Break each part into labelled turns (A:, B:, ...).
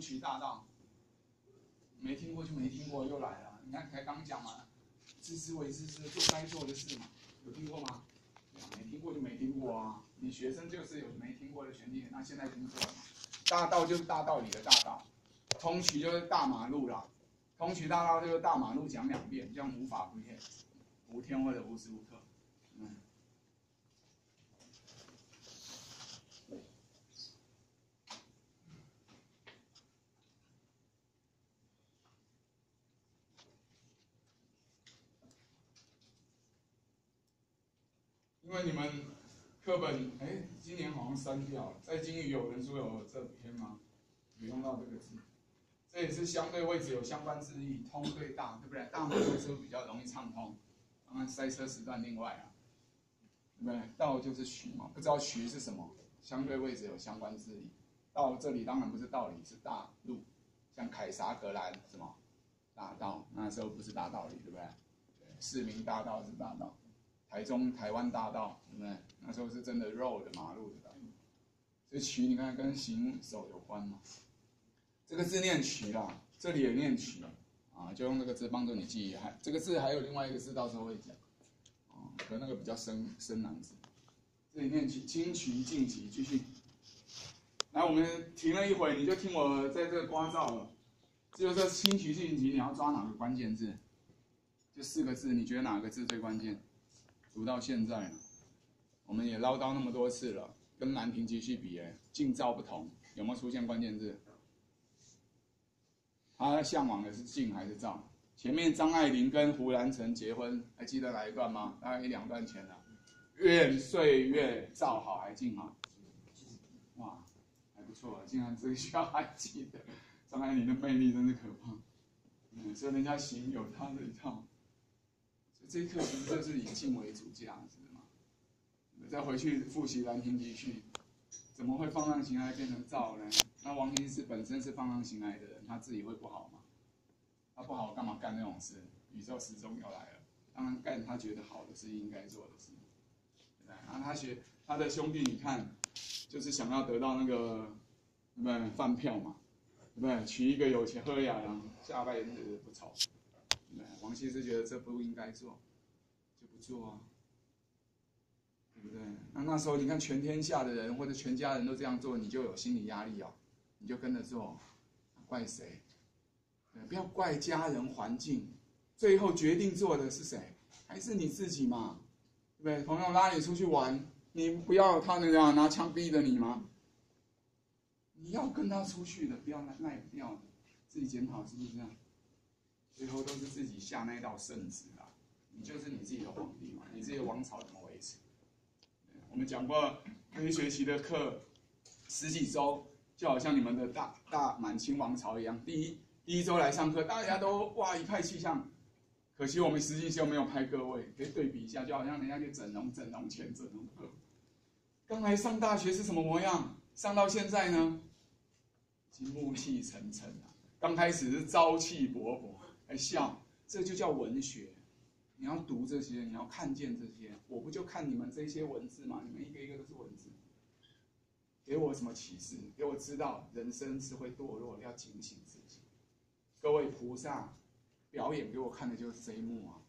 A: 通衢大道，没听过就没听过，又来了。你看才刚讲嘛，知之为知之，做该做的事嘛，有听过吗？没听过就没听过啊。你学生就是有没听过的权利，那现在听过了嘛？大道就是大道理的大道，通衢就是大马路啦。通衢大道就是大马路讲两遍，这样无法无天，无天或者无时无刻。嗯。因为你们课本哎，今年好像删掉了，在金鱼有人说有这篇吗？有用到这个字，这也是相对位置有相关之意，通对大，对不对？大马路是比较容易畅通，当然塞车时段另外啊，对不对？道就是渠嘛，不知道渠是什么，相对位置有相关之意。到这里当然不是道理，是大路，像凯撒格兰什么大道，那时候不是大道理，对不对？市民大道是大道。台中台湾大道，对不对？那时候是真的 road 马路的道路。这渠你看跟行走有关吗？这个字念渠啦，这里也念渠啊，就用这个字帮助你记忆。还这个字还有另外一个字，到时候会讲。啊，和那个比较深深难字。这里念渠，清渠净渠，继续。来，我们停了一会，你就听我在这刮噪了。就是清渠净渠，你要抓哪个关键字？就四个字，你觉得哪个字最关键？读到现在，我们也唠叨那么多次了，跟《兰亭集序》比，哎，境造不同，有没有出现关键字？他向往的是静还是照？前面张爱玲跟胡兰成结婚，还记得哪一段吗？大概一两段前了。愿岁月照好还静好，哇，还不错，竟然这句话还记得。张爱玲的魅力真是可怕，嗯，所以人家行有他的一套。这一课其实就是以静为主这样子嘛，再回去复习《兰亭集序》，怎么会放浪形骸变成造呢？那王羲之本身是放浪形骸的人，他自己会不好吗？他不好干嘛干那种事？宇宙时钟要来了，当然干他觉得好的是应该做的事。然后他学他的兄弟，你看，就是想要得到那个什么饭票嘛，对不对？娶一个有钱喝雅郎，下辈子不愁。王羲之觉得这不应该做，做啊，对不对？那那时候你看全天下的人或者全家人都这样做，你就有心理压力哦，你就跟着做，怪谁？对不要怪家人环境，最后决定做的是谁？还是你自己嘛？对不对？朋友拉你出去玩，你不要他那样拿枪逼着你吗？你要跟他出去的，不要赖赖不掉的，自己检讨是不是这样？最后都是自己下那道圣旨啊！就是你自己的皇帝嘛，你自己的王朝怎么维持？我们讲过那，一学期的课十几周，就好像你们的大大满清王朝一样。第一第一周来上课，大家都哇一派气象，可惜我们实际就没有派各位，可以对比一下，就好像人家去整容，整容前整容后。刚来上大学是什么模样？上到现在呢，已经暮气沉沉了。刚开始是朝气勃勃。还笑，这就叫文学。你要读这些，你要看见这些。我不就看你们这些文字吗？你们一个一个都是文字，给我什么启示？给我知道人生是会堕落，要警醒自己。各位菩萨表演给我看的就是这一幕啊！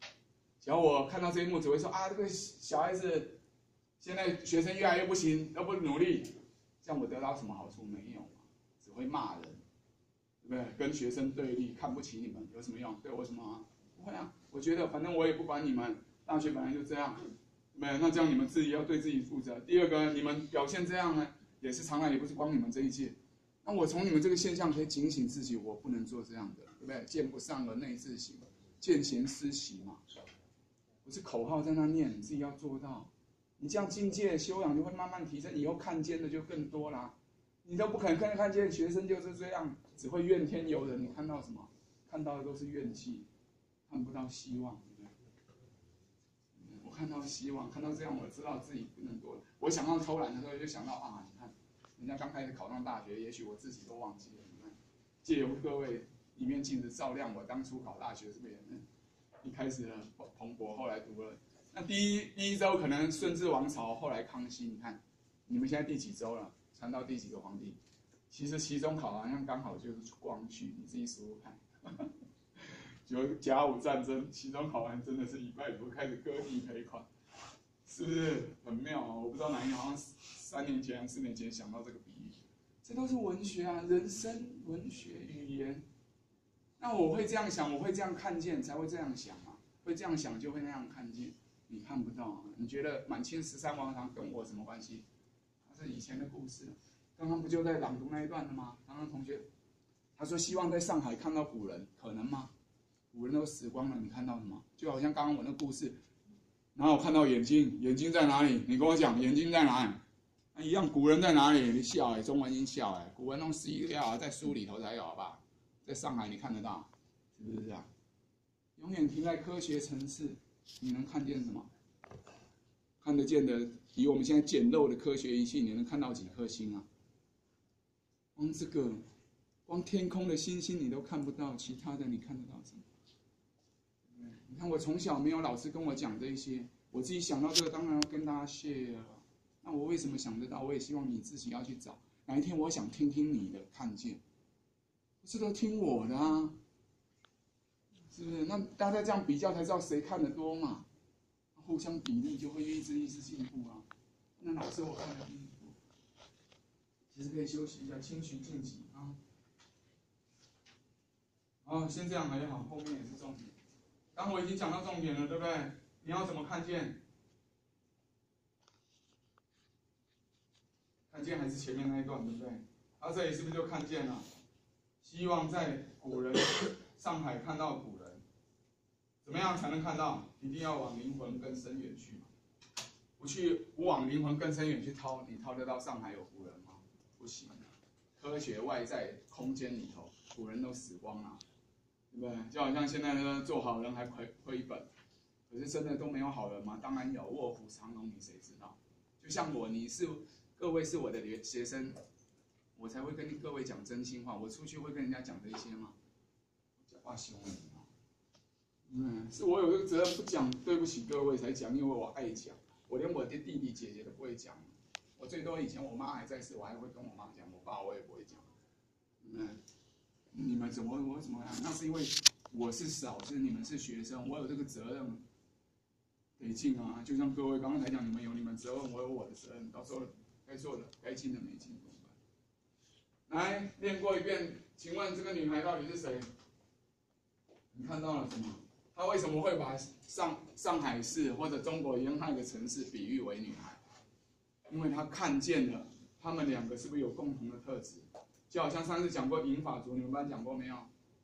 A: 只要我看到这一幕，只会说啊，这个小孩子现在学生越来越不行，都不努力，这样我得到什么好处没有只会骂人。对，跟学生对立，看不起你们有什么用？对我什么？不会啊！我觉得反正我也不管你们，大学本来就这样，没那这样你们自己要对自己负责。第二个，你们表现这样呢，也是常态，也不是光你们这一届。那我从你们这个现象可以警醒自己，我不能做这样的，对不对？见不上而内自省，见贤思齐嘛。不是口号在那念，你自己要做到。你这样境界修养就会慢慢提升，以后看见的就更多啦。你都不可能看看见学生就是这样，只会怨天尤人。你看到什么？看到的都是怨气，看不到希望，对不对？我看到希望，看到这样，我知道自己不能多了。我想到偷懒的时候，就想到啊，你看，人家刚开始考上大学，也许我自己都忘记了。你看，借由各位一面镜子照亮我当初考大学是不是？一开始蓬勃，后来读了。那第一第一周可能顺治王朝，后来康熙。你看，你们现在第几周了？传到第几个皇帝？其实期中考好像刚好就是光绪，你自己数数看。就甲午战争，期中考完真的是礼拜五开始割地赔款，是不是很妙啊？我不知道哪一年，好像三年前、四年前想到这个比喻，这都是文学啊，人生、文学、语言。那我会这样想，我会这样看见，才会这样想啊。会这样想，就会那样看见。你看不到啊？你觉得满清十三王朝跟我什么关系？它是以前的故事。刚刚不就在朗读那一段的吗？刚刚同学他说希望在上海看到古人，可能吗？都死光了，你看到什么？就好像刚刚我那故事，然后我看到眼睛，眼睛在哪里？你跟我讲，眼睛在哪里？那一样，古人在哪里？你笑哎，中文音笑哎，古文弄十一个在书里头才有，好吧？在上海你看得到，是不是这样？永远停在科学层次，你能看见什么？看得见的，以我们现在简陋的科学仪器，你能看到几颗星啊？光这个，光天空的星星你都看不到，其他的你看得到什么？你看我从小没有老师跟我讲这些，我自己想到这个，当然要跟大家 share。那我为什么想得到？我也希望你自己要去找。哪一天我想听听你的看见，不是都听我的啊？是不是？那大家这样比较才知道谁看得多嘛？互相比例就会一直一直进步啊。那老师我看得多。其实可以休息一下，清徐静气啊。好，先这样还好，后面也是重点。刚我已经讲到重点了，对不对？你要怎么看见？看见还是前面那一段，对不对？他这里是不是就看见了？希望在古人上海看到古人，怎么样才能看到？一定要往灵魂更深远去嘛。不去，不往灵魂更深远去掏，你掏得到上海有古人吗？不行。科学外在空间里头，古人都死光了。对？就好像现在呢做好人还亏亏本，可是真的都没有好人吗？当然有，卧虎藏龙，你谁知道？就像我，你是各位是我的学学生，我才会跟各位讲真心话。我出去会跟人家讲这些吗？讲话凶你？嗯，是我有这个责任不讲，对不起各位才讲，因为我爱讲。我连我的弟弟姐姐都不会讲，我最多以前我妈还在世，我还会跟我妈讲，我爸我也不会讲。嗯。你们怎么我怎么样？那是因为我是老师，你们是学生，我有这个责任得尽啊。就像各位刚刚才讲，你们有你们责任，我有我的责任。到时候该做的、该尽的没尽，怎么办？来练过一遍，请问这个女孩到底是谁？你看到了什么？她为什么会把上上海市或者中国沿海的城市比喻为女孩？因为她看见了他们两个是不是有共同的特质？就好像上次讲过银发族，你们班讲过没有？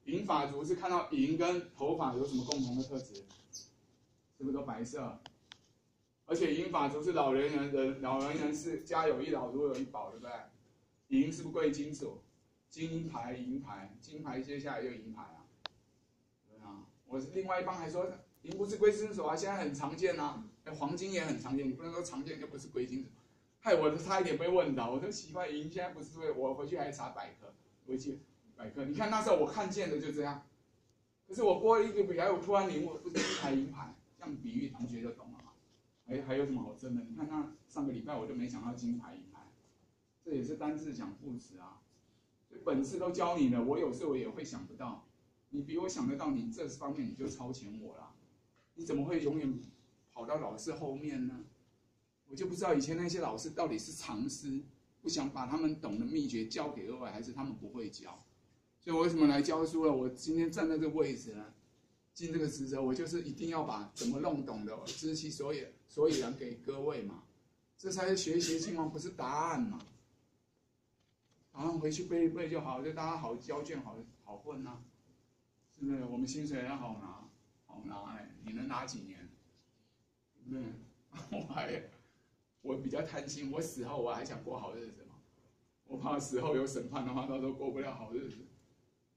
A: 银发族是看到银跟头发有什么共同的特质？是不是都白色？而且银发族是老年人人，老年人是家有一老如有一宝，对不对？银是不是贵金属？金牌、银牌，金牌接下来就银牌啊。对啊，我另外一帮还说银不是贵金属啊，现在很常见啊。黄金也很常见，你不能说常见就不是贵金属。害我都差一点被问到，我说奇怪，银现在不是对，我回去还查百科，回去百科，你看那时候我看见的就这样，可是我播一个比还我突然领悟，不是金牌银牌，这样比喻同学就懂了嘛？还还有什么好争的？你看那上个礼拜我就没想到金牌银牌，这也是单字讲副词啊，所以本次都教你了，我有时候也会想不到，你比我想得到，你这方面你就超前我了，你怎么会永远跑到老师后面呢？我就不知道以前那些老师到底是藏私，不想把他们懂的秘诀教给各位，还是他们不会教。所以我为什么来教书了？我今天站在这个位置呢，尽这个职责，我就是一定要把怎么弄懂的知其所以所以然给各位嘛，这才是学习情况，不是答案嘛。然后回去背一背就好，就大家好交卷，好好混呐，是不是？我们薪水也好拿，好拿哎，你能拿几年？对不对？我还。我比较贪心，我死后我还想过好日子嘛，我怕死后有审判的话，到时候过不了好日子。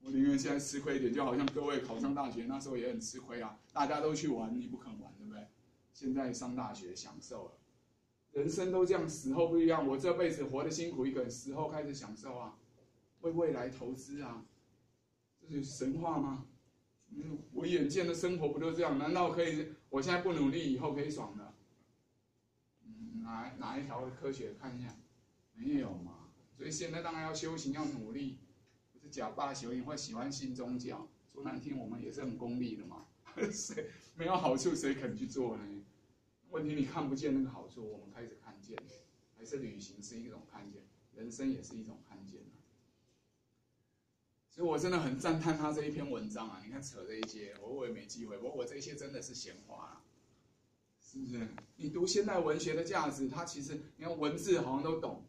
A: 我宁愿现在吃亏一点，就好像各位考上大学那时候也很吃亏啊，大家都去玩，你不肯玩，对不对？现在上大学享受了，人生都这样，死后不一样。我这辈子活得辛苦一个人，死后开始享受啊，为未来投资啊，这是神话吗？嗯，我眼见的生活不都这样？难道可以？我现在不努力，以后可以爽的？哪哪一条科学看一下？没有嘛，所以现在当然要修行，要努力，不是假扮修行或喜欢新宗教。说难听，我们也是很功利的嘛。谁没有好处，谁肯去做呢？问题你看不见那个好处，我们开始看见，还是旅行是一种看见，人生也是一种看见所以我真的很赞叹他这一篇文章啊！你看扯这一些，我我也没机会，我我这些真的是闲话啊，是不是？你读现代文学的价值，它其实你看文字好像都懂。